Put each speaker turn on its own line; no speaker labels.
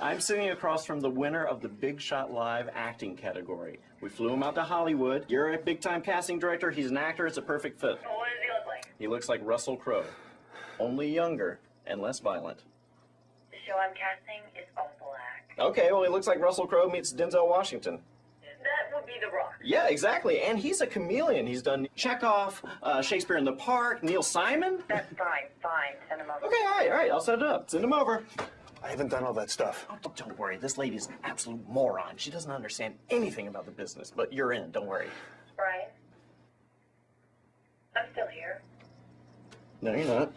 I'm sitting across from the winner of the Big Shot Live acting category. We flew him out to Hollywood. You're a big time casting director. He's an actor. It's a perfect fit.
What does he look like?
He looks like Russell Crowe, only younger and less violent.
The show I'm casting is all black.
Okay, well, he looks like Russell Crowe meets Denzel Washington.
That would be The Rock.
Yeah, exactly. And he's a chameleon. He's done Chekhov, uh, Shakespeare in the Park, Neil Simon.
That's fine, fine. Send him over.
Okay, all right, all right. I'll set it up. Send him over.
I haven't done all that stuff.
Oh, don't worry. This lady's an absolute moron. She doesn't understand anything about the business, but you're in. Don't worry.
Brian? I'm still here.
No, you're not.